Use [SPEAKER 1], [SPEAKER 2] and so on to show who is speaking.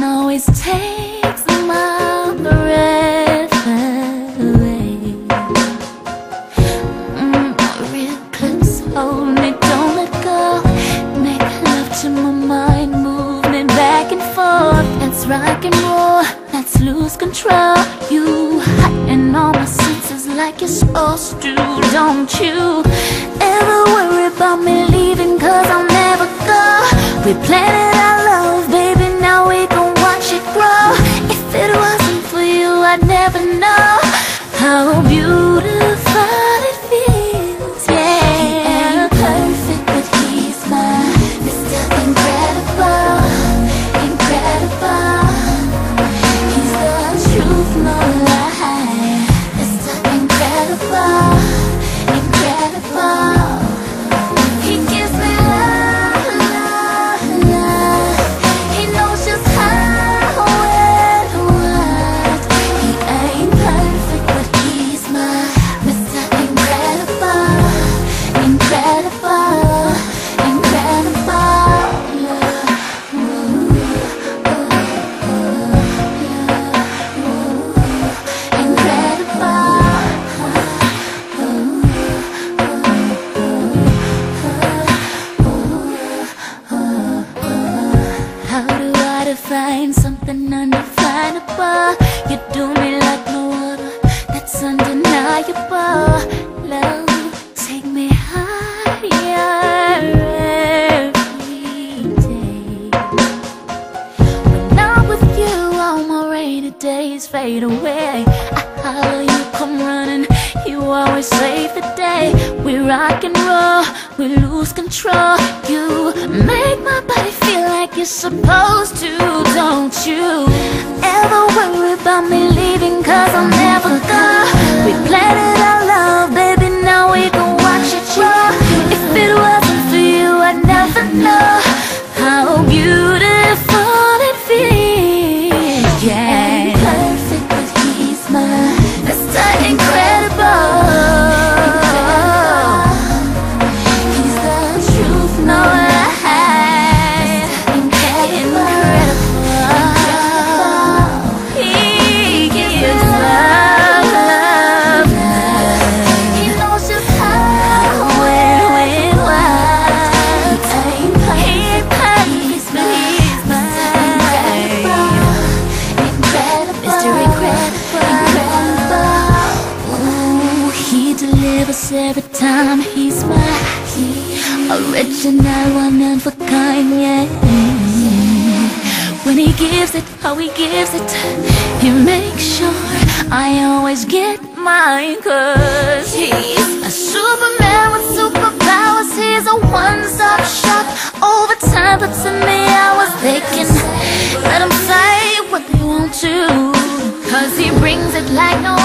[SPEAKER 1] takes my breath away. Mm, real close, hold me, don't let go. Make love to my mind, move me back and forth. Let's rock and roll, let's lose control. You heighten all my senses like you're supposed to, don't you? Ever worry about me leaving, cause I'll never go. We planted our love, I define something undefinable? You do me like no other, that's undeniable. Love, take me higher every day. When I'm with you, all my rainy days fade away. I holler, you come running, you always save the day. We rock and roll, we lose control. You make my body you're supposed to, don't you? Ever worry about me leaving, cause I'll never go. We planted every time he's mine. Original, one of a kind, yeah. When he gives it, how he gives it, he makes sure I always get mine. Cause he's a superman with superpowers. He's a one-stop shop. Over time, puts in the hours. They can let him say what they want to. Cause he brings it like no